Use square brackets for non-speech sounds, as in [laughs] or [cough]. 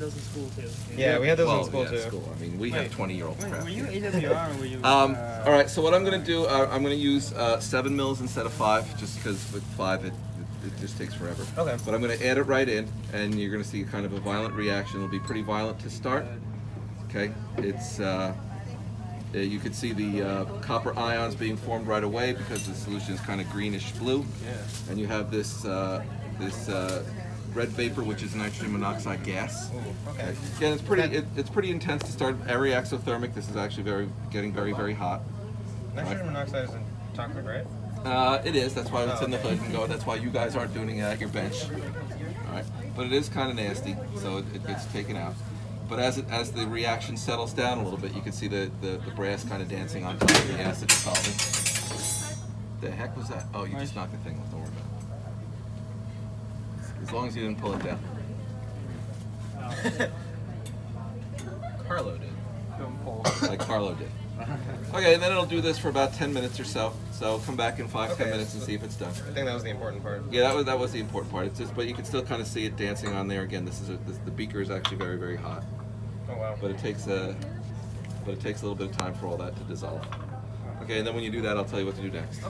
those in school too. Yeah, we had those well, in school yeah, too. School. I mean, we Wait, have 20 year olds. Wait, were you AWR or were you? [laughs] Um, uh, all right, so what I'm going to do, uh, I'm going to use uh, seven mils instead of five, just because with five it, it, it just takes forever. Okay. But I'm going to add it right in, and you're going to see kind of a violent reaction. It'll be pretty violent to start. Okay, it's uh, uh, you can see the uh, copper ions being formed right away because the solution is kind of greenish blue, Yeah. and you have this uh, this uh, red vapor, which is nitrogen monoxide gas. Ooh, okay. Again, it's pretty it, it's pretty intense to start. Very exothermic. This is actually very getting very very hot. Nitrogen monoxide is in chocolate, right? Uh, it is. That's why it's Oh, in the okay. hood and go. That's why you guys aren't doing it at your bench. All right, but it is kind of nasty, so it, it gets taken out. But as it, as the reaction settles down a little bit, you can see the, the, the brass kind of dancing on top of the acid dissolving. The heck was that? Oh, you just knocked the thing off. Don't worry about it. As long as you didn't pull it down. [laughs] Carlo did. Don't pull. like Carlo did. Okay, and then it'll do this for about 10 minutes or so. So come back in five, ten Okay, minutes and see if it's done. I think that was the important part. Yeah, that was that was the important part. It's just, but you can still kind of see it dancing on there. Again, this is a, this, the beaker is actually very very hot, Oh wow. but it takes a but it takes a little bit of time for all that to dissolve. Okay, and then when you do that, I'll tell you what to do next.